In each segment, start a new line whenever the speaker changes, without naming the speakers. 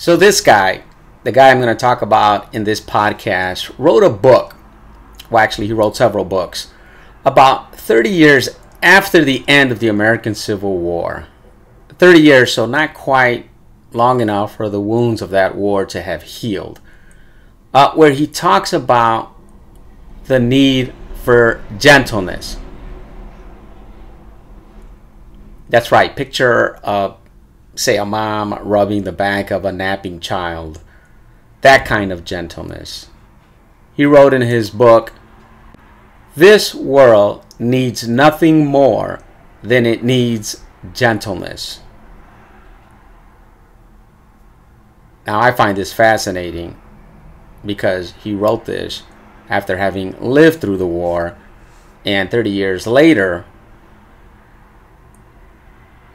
So, this guy, the guy I'm going to talk about in this podcast, wrote a book. Well, actually, he wrote several books about 30 years after the end of the American Civil War. 30 years, so not quite long enough for the wounds of that war to have healed. Uh, where he talks about the need for gentleness. That's right. Picture, uh, say, a mom rubbing the back of a napping child. That kind of gentleness. He wrote in his book, This world needs nothing more than it needs gentleness. Now, I find this fascinating because he wrote this after having lived through the war, and 30 years later,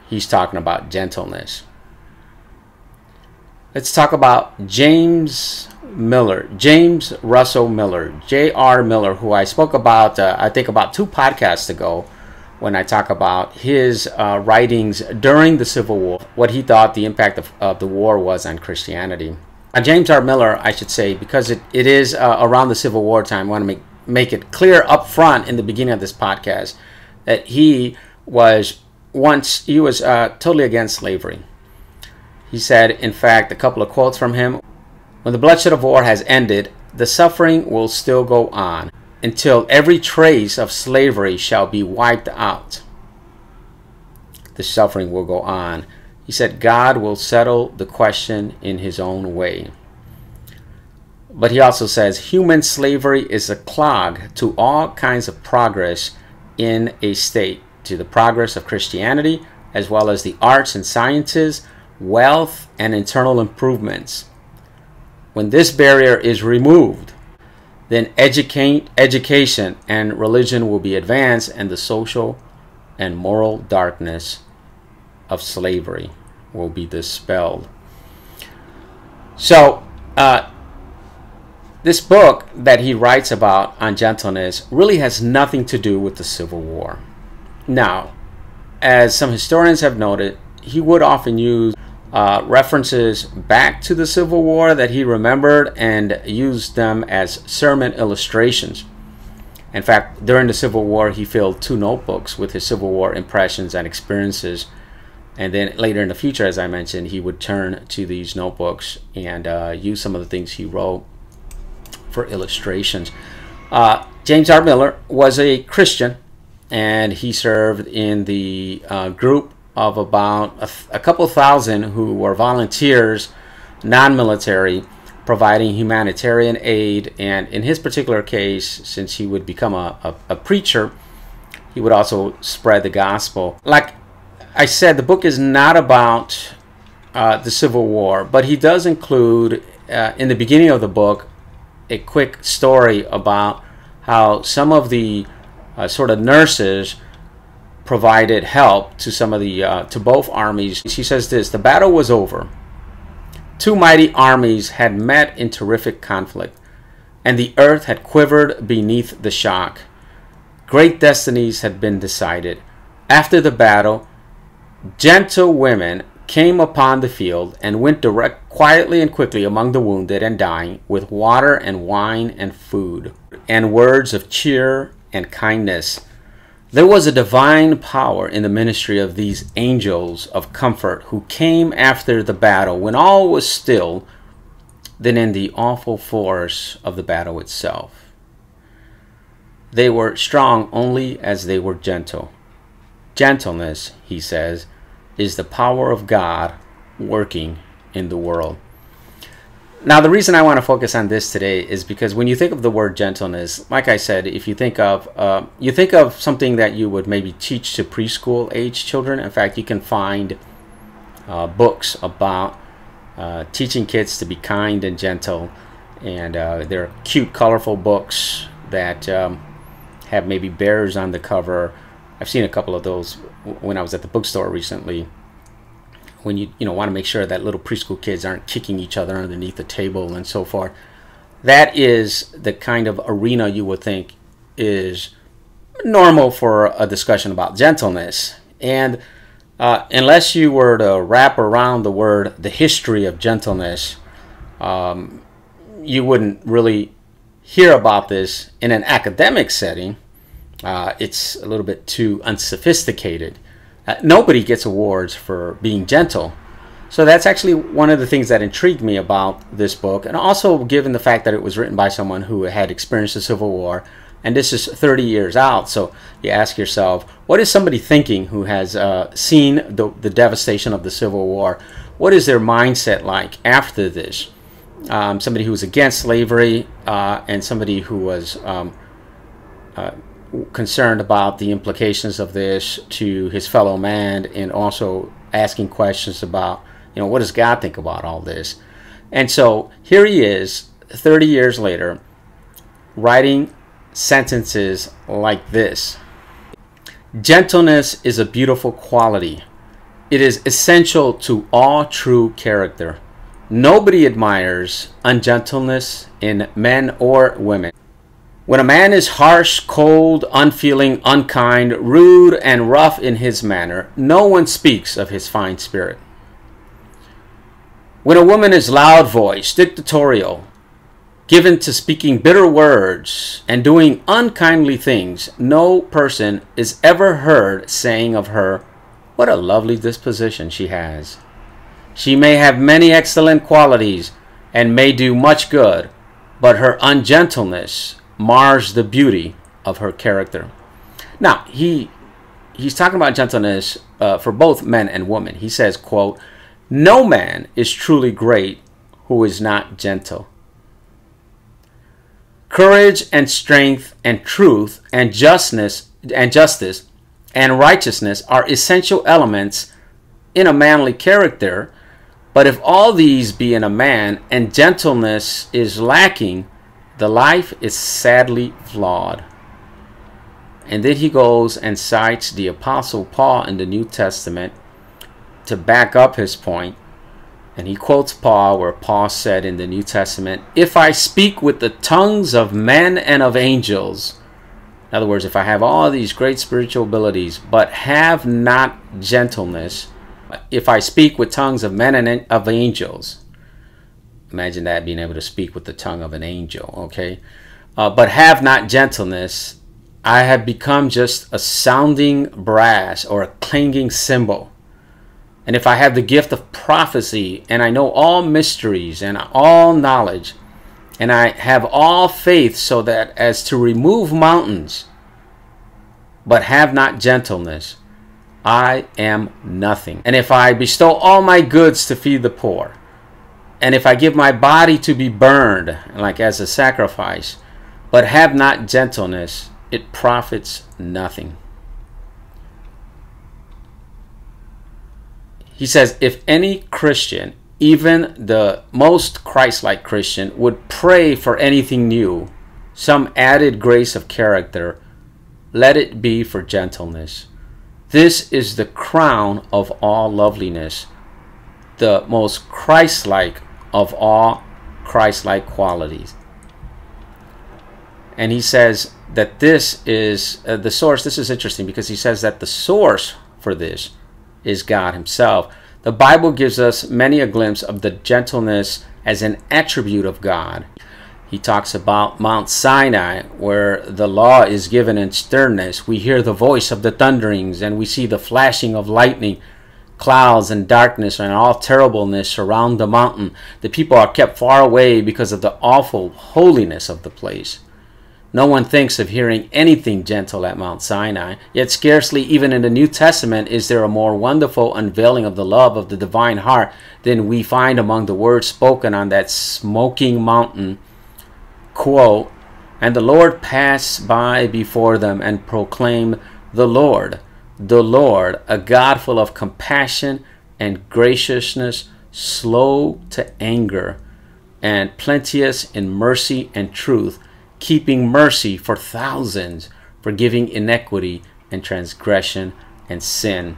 he's talking about gentleness. Let's talk about James Miller, James Russell Miller, J.R. Miller, who I spoke about, uh, I think, about two podcasts ago when I talk about his uh, writings during the Civil War, what he thought the impact of, of the war was on Christianity. Uh, James R. Miller, I should say, because it, it is uh, around the Civil War time, I want to make, make it clear up front in the beginning of this podcast that he was once, he was uh, totally against slavery. He said, in fact, a couple of quotes from him When the bloodshed of war has ended, the suffering will still go on until every trace of slavery shall be wiped out. The suffering will go on he said God will settle the question in his own way. But he also says human slavery is a clog to all kinds of progress in a state, to the progress of Christianity, as well as the arts and sciences, wealth, and internal improvements. When this barrier is removed, then educate, education and religion will be advanced, and the social and moral darkness of slavery will be dispelled. So, uh, this book that he writes about on gentleness really has nothing to do with the Civil War. Now, as some historians have noted, he would often use uh, references back to the Civil War that he remembered and used them as sermon illustrations. In fact, during the Civil War, he filled two notebooks with his Civil War impressions and experiences and then later in the future, as I mentioned, he would turn to these notebooks and uh, use some of the things he wrote for illustrations. Uh, James R. Miller was a Christian, and he served in the uh, group of about a, a, couple thousand who were volunteers, non military, providing humanitarian aid. And in his particular case, since he would become a, a, a preacher, he would also spread the gospel. Like I said the book is not about uh, the Civil War, but he does include uh, in the beginning of the book a quick story about how some of the uh, sort of nurses provided help to some of the uh, to both armies. She says this: the battle was over. Two mighty armies had met in terrific conflict, and the earth had quivered beneath the shock. Great destinies had been decided. After the battle, gentle women came upon the field and went direct quietly and quickly among the wounded and dying with water and wine and food and words of cheer and kindness. There was a divine power in the ministry of these angels of comfort who came after the battle when all was still than in the awful force of the battle itself. They were strong only as they were gentle. Gentleness he says is the power of God working in the world. Now, the reason I want to focus on this today is because when you think of the word gentleness, like I said, if you think of uh, you think of something that you would maybe teach to preschool age children. In fact, you can find uh, books about uh, teaching kids to be kind and gentle, and uh, they're cute, colorful books that um, have maybe bears on the cover. I've seen a couple of those when I was at the bookstore recently, when you you know want to make sure that little preschool kids aren't kicking each other underneath the table and so forth. That is the kind of arena you would think is normal for a discussion about gentleness. And uh, unless you were to wrap around the word the history of gentleness, um, you wouldn't really hear about this in an academic setting. Uh, it's a little bit too unsophisticated. Uh, nobody gets awards for being gentle. So that's actually one of the things that intrigued me about this book, and also given the fact that it was written by someone who had experienced the Civil War, and this is 30 years out. So you ask yourself, what is somebody thinking who has uh, seen the, the devastation of the Civil War? What is their mindset like after this? Um, somebody who was against slavery uh, and somebody who was um, uh, concerned about the implications of this to his fellow man and also asking questions about, you know, what does God think about all this? And so here he is, 30 years later, writing sentences like this Gentleness is a beautiful quality. It is essential to all true character. Nobody admires ungentleness in men or women. When a man is harsh, cold, unfeeling, unkind, rude, and rough in his manner, no one speaks of his fine spirit. When a woman is loud voiced, dictatorial, given to speaking bitter words and doing unkindly things, no person is ever heard saying of her, What a lovely disposition she has. She may have many excellent qualities and may do much good, but her ungentleness mars the beauty of her character. Now, he he's talking about gentleness uh, for both men and women. He says, quote, No man is truly great who is not gentle. Courage and strength and truth and justness and justice and righteousness are essential elements in a manly character. But if all these be in a man and gentleness is lacking, the life is sadly flawed. And then he goes and cites the Apostle Paul in the New Testament to back up his point and he quotes Paul, where Paul said in the New Testament, If I speak with the tongues of men and of angels, in other words, if I have all these great spiritual abilities, but have not gentleness, if I speak with tongues of men and of angels, imagine that being able to speak with the tongue of an angel, okay? Uh, but have not gentleness, I have become just a sounding brass or a clanging cymbal. And if I have the gift of prophecy and I know all mysteries and all knowledge, and I have all faith so that as to remove mountains, but have not gentleness, I am nothing. And if I bestow all my goods to feed the poor, and if I give my body to be burned, like as a sacrifice, but have not gentleness, it profits nothing. He says, if any Christian, even the most Christ like Christian, would pray for anything new, some added grace of character, let it be for gentleness. This is the crown of all loveliness, the most Christ like of all Christ like qualities. And he says that this is uh, the source. This is interesting because he says that the source for this is God Himself. The Bible gives us many a glimpse of the gentleness as an attribute of God. He talks about Mount Sinai, where the law is given in sternness. We hear the voice of the thunderings, and we see the flashing of lightning. Clouds and darkness and all terribleness surround the mountain. The people are kept far away because of the awful holiness of the place. No one thinks of hearing anything gentle at Mount Sinai, yet scarcely even in the New Testament is there a more wonderful unveiling of the love of the divine heart than we find among the words spoken on that smoking mountain. Quote, and the Lord passed by before them and proclaimed, The Lord, the Lord, a God full of compassion and graciousness, slow to anger, and plenteous in mercy and truth keeping mercy for thousands, forgiving iniquity and transgression and sin.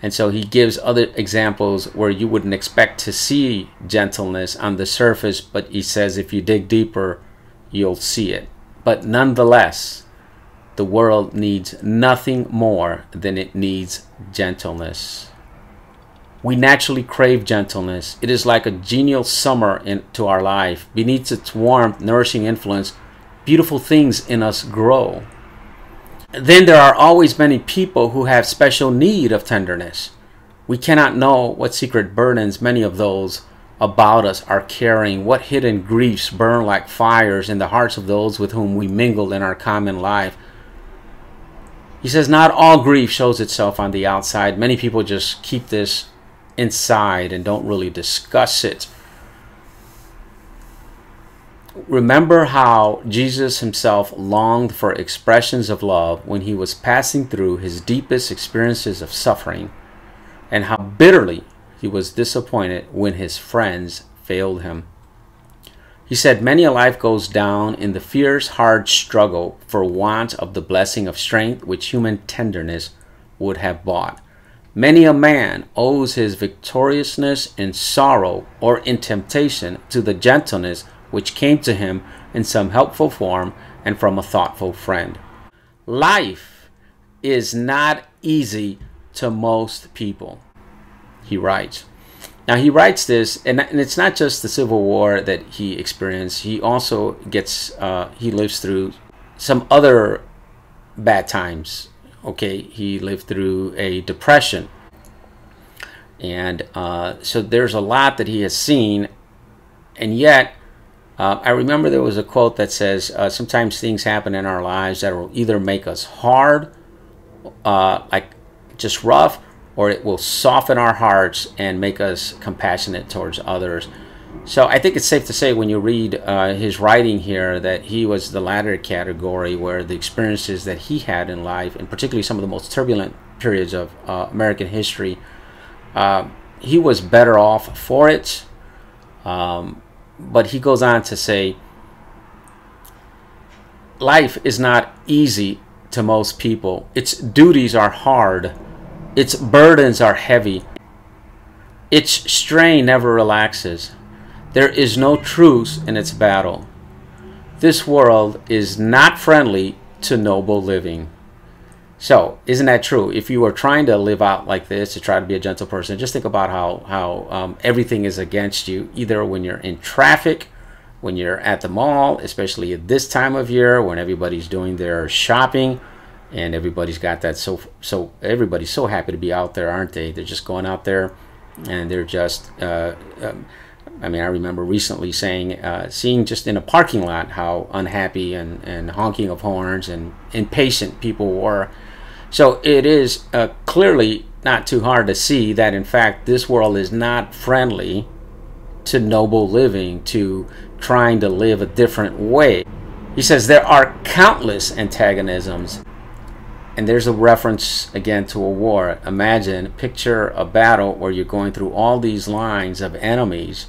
And so he gives other examples where you wouldn't expect to see gentleness on the surface, but he says if you dig deeper, you'll see it. But nonetheless, The world needs nothing more than it needs gentleness. We naturally crave gentleness. It is like a genial summer into our life. Beneath its warm, nourishing influence, beautiful things in us grow. Then there are always many people who have special need of tenderness. We cannot know what secret burdens many of those about us are carrying, what hidden griefs burn like fires in the hearts of those with whom we mingle in our common life. He says, Not all grief shows itself on the outside. Many people just keep this inside and don't really discuss it. Remember how Jesus himself longed for expressions of love when he was passing through his deepest experiences of suffering, and how bitterly he was disappointed when his friends failed him. He said, Many a life goes down in the fierce, hard struggle for want of the blessing of strength which human tenderness would have bought. Many a man owes his victoriousness in sorrow or in temptation to the gentleness which came to him in some helpful form and from a thoughtful friend. Life is not easy to most people, he writes. Now, he writes this, and, it's not just the Civil War that he experienced, he also gets, uh, he lives through some other bad times okay? He lived through a depression. And uh, so there's a lot that he has seen. And yet uh, i remember there was a quote that says uh, sometimes things happen in our lives that will either make us hard uh, like just rough or it will soften our hearts and make us compassionate towards others so I think it's safe to say when you read uh, his writing here that he was the latter category where the experiences that he had in life, and particularly some of the most turbulent periods of uh, American history, uh, he was better off for it. Um, but he goes on to say, life is not easy to most people. Its duties are hard. Its burdens are heavy. Its strain never relaxes. There is no truce in its battle. This world is not friendly to noble living. So, isn't that true? If you are trying to live out like this, to try to be a gentle person, just think about how, how um, everything is against you, either when you're in traffic, when you're at the mall, especially at this time of year when everybody's doing their shopping and everybody's got that so so everybody's so happy to be out there aren't they they're just going out there and they're just uh, um, I mean, I remember recently saying, uh, seeing just in a parking lot how unhappy and, and honking of horns and impatient people were. So it is uh, clearly not too hard to see that, in fact, this world is not friendly to noble living, to trying to live a different way. He says there are countless antagonisms. And there's a reference again to a war. Imagine, picture a battle where you're going through all these lines of enemies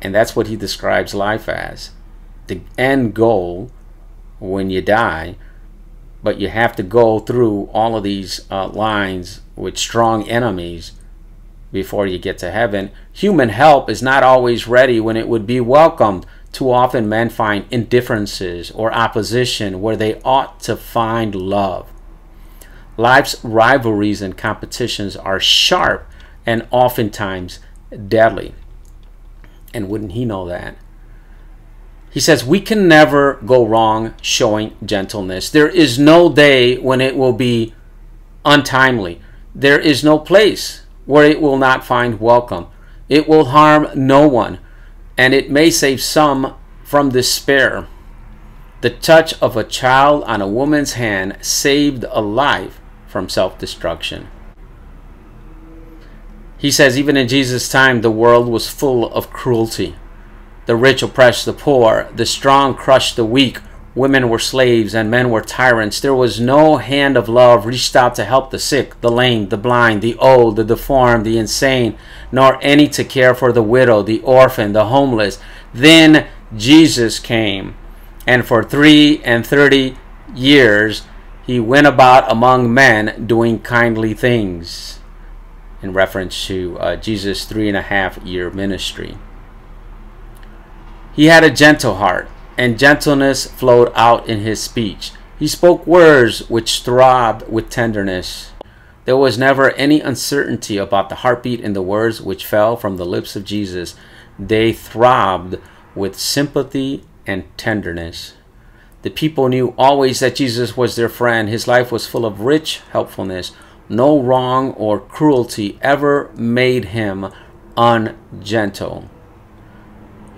and that's what he describes life as. The end goal when you die, but you have to go through all of these uh, lines with strong enemies before you get to heaven. Human help is not always ready when it would be welcomed. Too often men find indifferences or opposition where they ought to find love. Life's rivalries and competitions are sharp and oftentimes deadly. And wouldn't he know that? He says, We can never go wrong showing gentleness. There is no day when it will be untimely. There is no place where it will not find welcome. It will harm no one, and it may save some from despair. The touch of a child on a woman's hand saved a life from self destruction. He says, even in Jesus' time, the world was full of cruelty. The rich oppressed the poor, the strong crushed the weak, women were slaves, and men were tyrants. There was no hand of love reached out to help the sick, the lame, the blind, the old, the deformed, the insane, nor any to care for the widow, the orphan, the homeless. Then Jesus came, and for three and thirty years he went about among men doing kindly things in reference to uh, Jesus' three and a half year ministry. He had a gentle heart, and gentleness flowed out in his speech. He spoke words which throbbed with tenderness. There was never any uncertainty about the heartbeat in the words which fell from the lips of Jesus. They throbbed with sympathy and tenderness. The people knew always that Jesus was their friend. His life was full of rich helpfulness. No wrong or cruelty ever made him ungentle.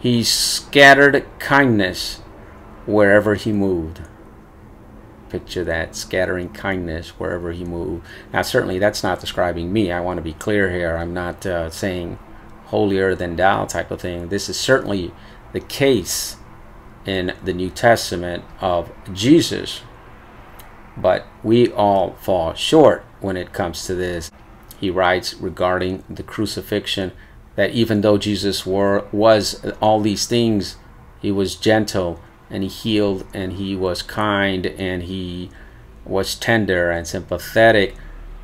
He scattered kindness wherever he moved. Picture that scattering kindness wherever he moved. Now, certainly that's not describing me. I want to be clear here. I'm not uh, saying holier than thou type of thing. This is certainly the case in the New Testament of Jesus. But we all fall short when it comes to this. He writes regarding the crucifixion that even though Jesus were, was all these things, he was gentle and he healed and he was kind and he was tender and sympathetic.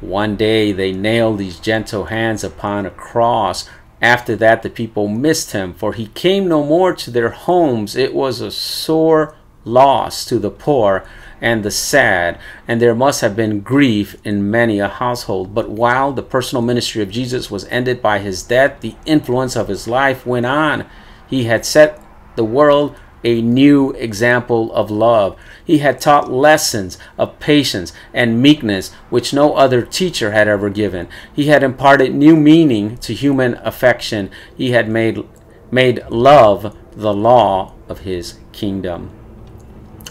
One day they nailed these gentle hands upon a cross after that, the people missed him, for he came no more to their homes. It was a sore loss to the poor and the sad, and there must have been grief in many a household. But while the personal ministry of Jesus was ended by his death, the influence of his life went on. He had set the world a new example of love. He had taught lessons of patience and meekness which no other teacher had ever given. He had imparted new meaning to human affection. He had made, made love the law of his kingdom.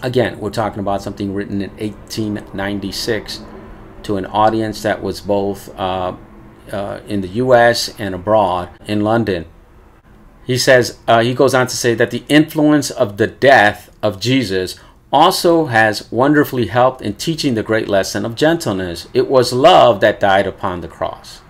Again, we're talking about something written in 1896 to an audience that was both uh, uh, in the U.S. and abroad in London. He says, uh, he goes on to say that the influence of the death of Jesus also has wonderfully helped in teaching the great lesson of gentleness. It was love that died upon the cross.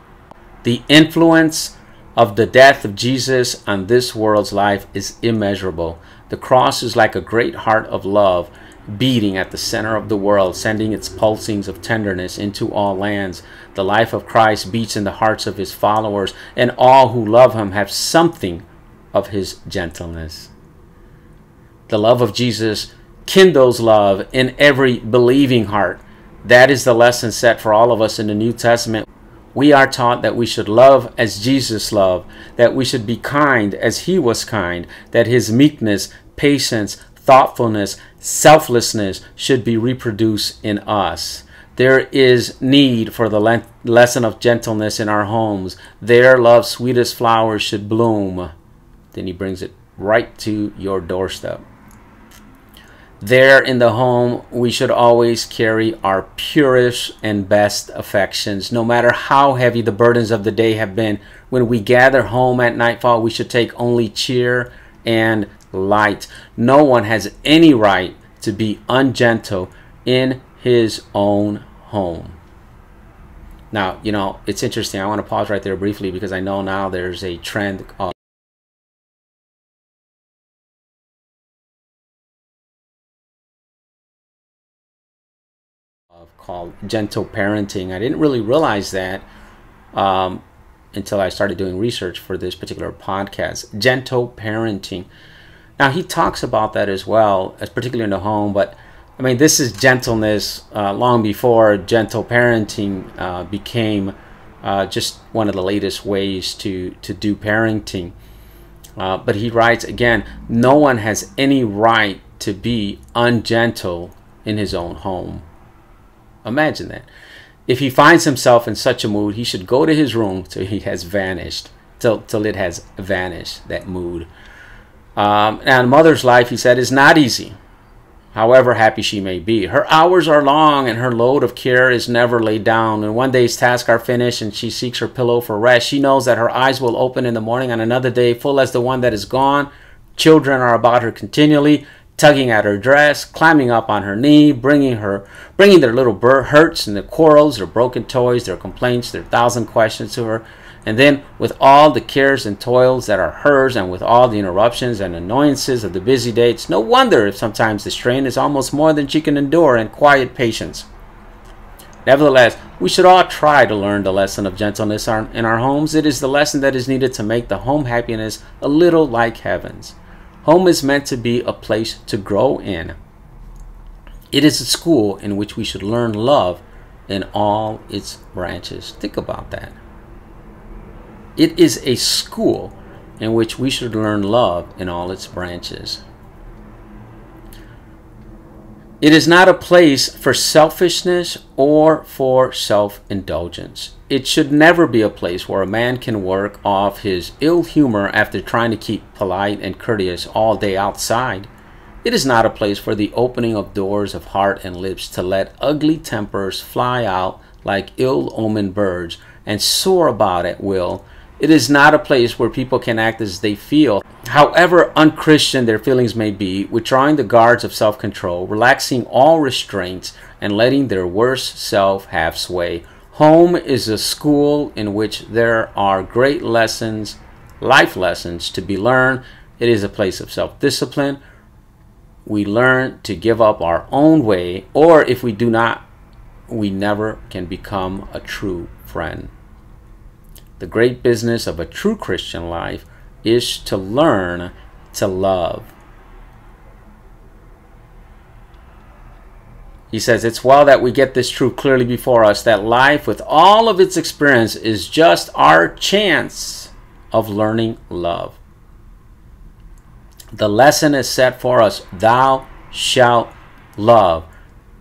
The influence of the death of Jesus on this world's life is immeasurable. The cross is like a great heart of love beating at the center of the world, sending its pulsings of tenderness into all lands. The life of Christ beats in the hearts of his followers, and all who love him have something of his gentleness. The love of Jesus kindles love in every believing heart. That is the lesson set for all of us in the New Testament. We are taught that we should love as Jesus loved, that we should be kind as he was kind, that his meekness, patience, thoughtfulness, selflessness should be reproduced in us. There is need for the lesson of gentleness in our homes. There, love's sweetest flowers should bloom then he brings it right to your doorstep. There in the home, we should always carry our purest and best affections. No matter how heavy the burdens of the day have been, when we gather home at nightfall, we should take only cheer and light. No one has any right to be ungentle in his own home. Now, you know, it's interesting. I want to pause right there briefly because I know now there's a trend called gentle parenting. I didn't really realize that um, until I started doing research for this particular podcast. Gentle parenting. Now he talks about that as well, as particularly in the home. But I mean, this is gentleness uh, long before gentle parenting uh, became uh, just one of the latest ways to to do parenting. Uh, but he writes again, no one has any right to be ungentle in his own home. Imagine that. If he finds himself in such a mood, he should go to his room till he has vanished, till, till it has vanished, that mood. Um, and mother's life, he said, is not easy, however happy she may be. Her hours are long and her load of care is never laid down. And one day's tasks are finished and she seeks her pillow for rest, she knows that her eyes will open in the morning on another day full as the one that is gone. Children are about her continually tugging at her dress, climbing up on her knee, bringing her, bringing their little hurts and their quarrels, their broken toys, their complaints, their thousand questions to her. And then, with all the cares and toils that are hers, and with all the interruptions and annoyances of the busy day, it's no wonder if sometimes the strain is almost more than she can endure in quiet patience. Nevertheless, we should all try to learn the lesson of gentleness in our homes. It is the lesson that is needed to make the home happiness a little like heaven's. Home is meant to be a place to grow in. It is a school in which we should learn love in all its branches. Think about that. It is a school in which we should learn love in all its branches. It is not a place for selfishness or for self indulgence. It should never be a place where a man can work off his ill humor after trying to keep polite and courteous all day outside. It is not a place for the opening of doors of heart and lips to let ugly tempers fly out like ill omened birds and soar about at will. It is not a place where people can act as they feel, however unchristian their feelings may be, withdrawing the guards of self control, relaxing all restraints, and letting their worst self have sway. Home is a school in which there are great lessons, life lessons to be learned. It is a place of self discipline. We learn to give up our own way, or if we do not, we never can become a true friend. The great business of a true Christian life is to learn to love. He says, It's well that we get this truth clearly before us that life, with all of its experience, is just our chance of learning love. The lesson is set for us Thou shalt love.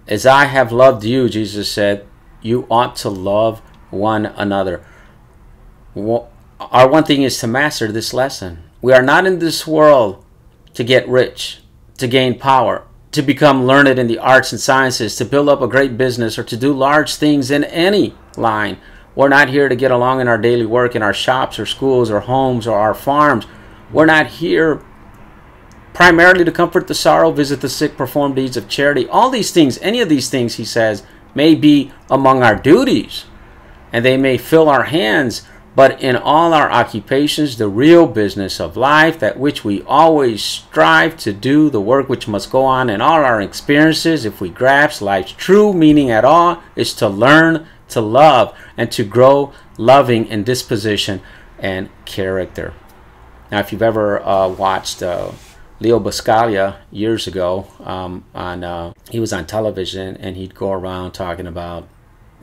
As I have loved you, Jesus said, you ought to love one another. Our one thing is to master this lesson. We are not in this world to get rich, to gain power, to become learned in the arts and sciences, to build up a great business, or to do large things in any line. We're not here to get along in our daily work in our shops or schools or homes or our farms. We're not here primarily to comfort the sorrow, visit the sick, perform deeds of charity. All these things, any of these things, he says, may be among our duties and they may fill our hands but in all our occupations, the real business of life, that which we always strive to do, the work which must go on in all our experiences, if we grasp life's true meaning at all, is to learn to love and to grow loving in disposition and character. Now, if you've ever uh, watched uh, Leo Buscaglia years ago um, on, uh, he was on television and he'd go around talking about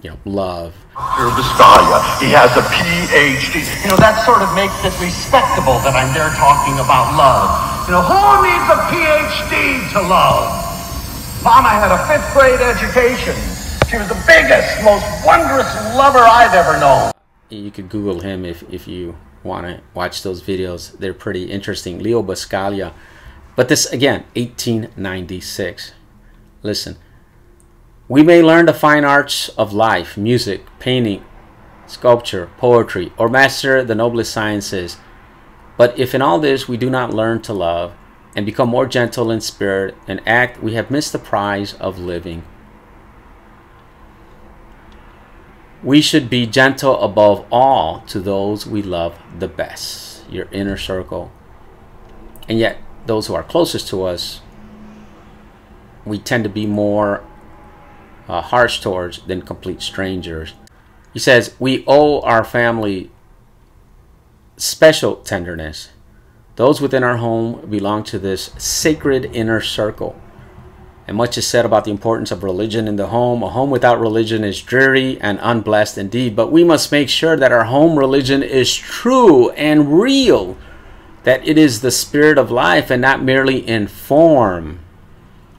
you know, love.
Buscaglia, he has a PhD. You know, that sort of makes it respectable that I'm there talking about love. You know, who needs a PhD to love? Mama had a fifth grade education. She was the biggest, most wondrous lover I've ever known.
You could Google him if, if you want to watch those videos. They're pretty interesting. Leo Buscaglia. But this, again, 1896. Listen. We may learn the fine arts of life, music, painting, sculpture, poetry, or master the noblest sciences. But if in all this we do not learn to love and become more gentle in spirit and act, we have missed the prize of living. We should be gentle above all to those we love the best, your inner circle. And yet, those who are closest to us, we tend to be more uh, harsh towards than complete strangers. He says, We owe our family special tenderness. Those within our home belong to this sacred inner circle. And much is said about the importance of religion in the home. A home without religion is dreary and unblessed indeed. But we must make sure that our home religion is true and real, that it is the spirit of life and not merely in form.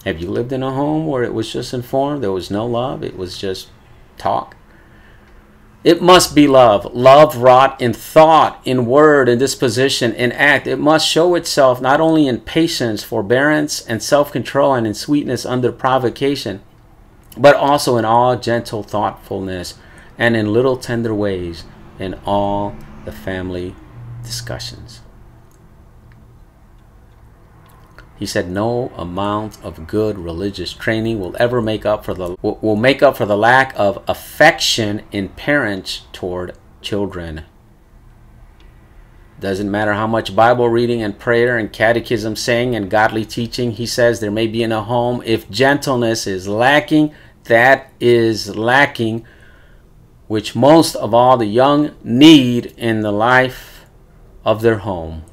Have you lived in a home where it was just informed? There was no love, it was just talk. It must be love. Love wrought in thought, in word, in disposition, in act. It must show itself not only in patience, forbearance, and self control, and in sweetness under provocation, but also in all gentle thoughtfulness and in little tender ways in all the family discussions. He said no amount of good religious training will ever make up for the will make up for the lack of affection in parents toward children. Doesn't matter how much Bible reading and prayer and catechism saying and godly teaching he says there may be in a home if gentleness is lacking, that is lacking which most of all the young need in the life of their home.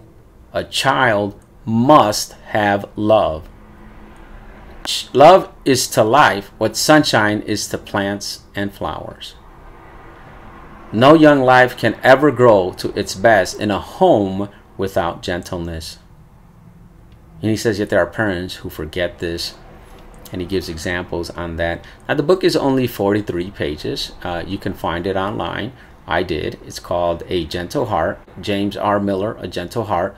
A child must have love. love is to life what sunshine is to plants and flowers. No young life can ever grow to its best in a home without gentleness. And he says, yet there are parents who forget this. And he gives examples on that. Now, the book is only 43 pages. Uh, you can find it online. I did. It's called A Gentle Heart. James R. Miller, A Gentle Heart,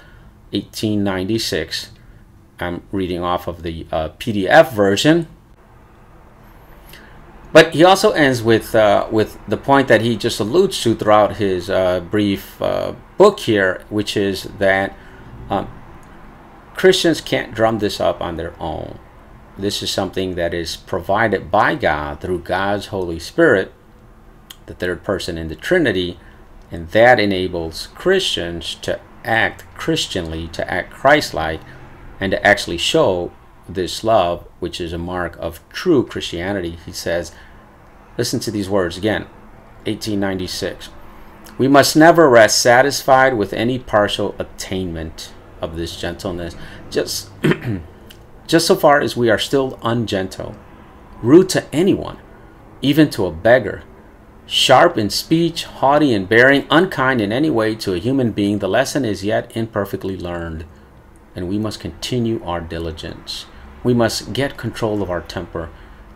1896. I'm reading off of the uh, PDF version. But he also ends with uh, with the point that he just alludes to throughout his uh, brief uh, book here, which is that um, Christians can't drum this up on their own. This is something that is provided by God through God's Holy Spirit, the third person in the Trinity, and that enables Christians to act Christianly, to act Christ-like, and to actually show this love, which is a mark of true Christianity. He says, listen to these words again, 1896. We must never rest satisfied with any partial attainment of this gentleness, just, just so far as we are still ungentle, rude to anyone, even to a beggar, sharp in speech, haughty in bearing, unkind in any way to a human being, the lesson is yet imperfectly learned, and we must continue our diligence. We must get control of our temper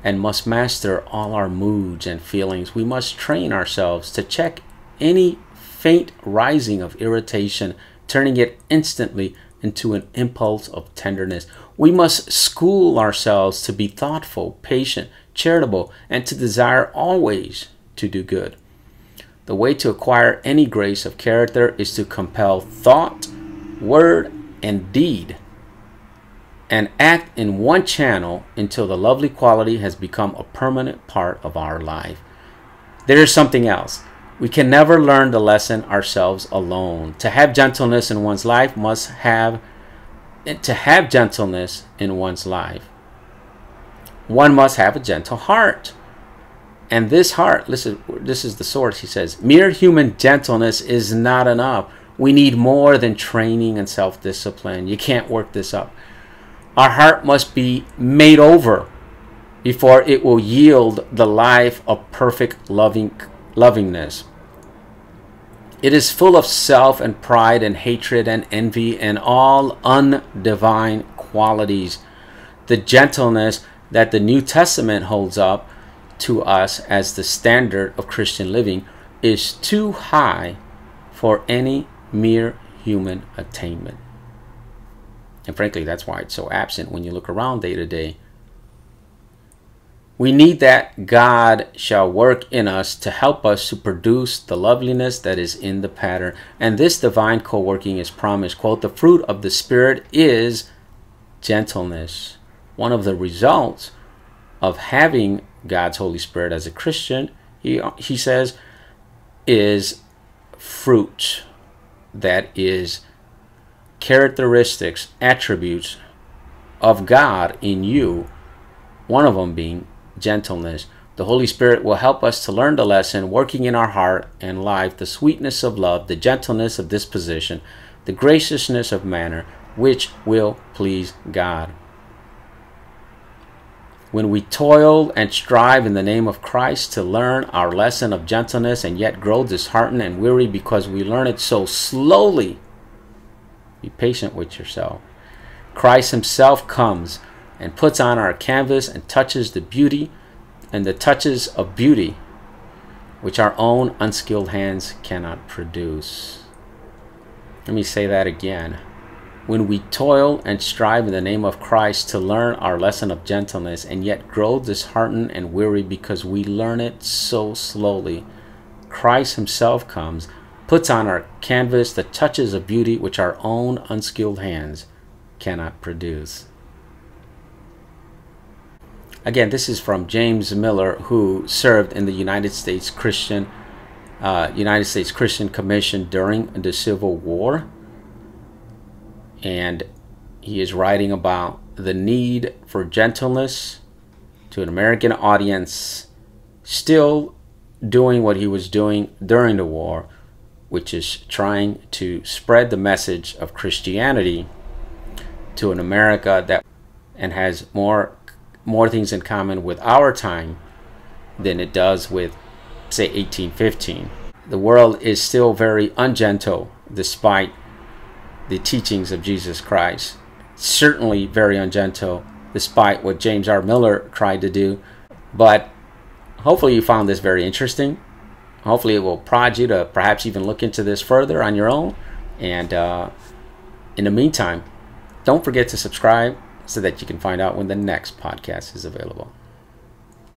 and must master all our moods and feelings. We must train ourselves to check any faint rising of irritation, turning it instantly into an impulse of tenderness. We must school ourselves to be thoughtful, patient, charitable, and to desire always to do good. The way to acquire any grace of character is to compel thought, word, and deed and act in one channel until the lovely quality has become a permanent part of our life. There is something else. We can never learn the lesson ourselves alone. To have gentleness in one's life must have to have gentleness in one's life. One must have a gentle heart. And this heart, listen, this is the source, he says, mere human gentleness is not enough. We need more than training and self discipline. You can't work this up. Our heart must be made over before it will yield the life of perfect loving lovingness. It is full of self and pride and hatred and envy and all undivine qualities. The gentleness that the New Testament holds up to us as the standard of Christian living is too high for any mere human attainment. And frankly, that's why it's so absent when you look around day to day. We need that God shall work in us to help us to produce the loveliness that is in the pattern. And this divine co working is promised. Quote, the fruit of the Spirit is gentleness. One of the results of having God's Holy Spirit as a Christian, he, he says, is fruit that is characteristics, attributes of God in you, one of them being gentleness. The Holy Spirit will help us to learn the lesson, working in our heart and life the sweetness of love, the gentleness of disposition, the graciousness of manner, which will please God. When we toil and strive in the name of Christ to learn our lesson of gentleness and yet grow disheartened and weary because we learn it so slowly, be patient with yourself. Christ Himself comes and puts on our canvas and touches the beauty and the touches of beauty which our own unskilled hands cannot produce. Let me say that again when we toil and strive in the name of Christ to learn our lesson of gentleness and yet grow disheartened and weary because we learn it so slowly, Christ Himself comes, puts on our canvas the touches of beauty which our own unskilled hands cannot produce. Again, this is from James Miller, who served in the United States Christian uh, United States Christian Commission during the Civil War and he is writing about the need for gentleness to an American audience, still doing what he was doing during the war, which is trying to spread the message of Christianity to an America that and has more more things in common with our time than it does with, say, 1815. The world is still very ungentle despite the teachings of Jesus Christ. Certainly very ungentle despite what James R. Miller tried to do. But hopefully, you found this very interesting. Hopefully, it will prod you to perhaps even look into this further on your own. And uh, in the meantime, don't forget to subscribe so that you can find out when the next podcast is available.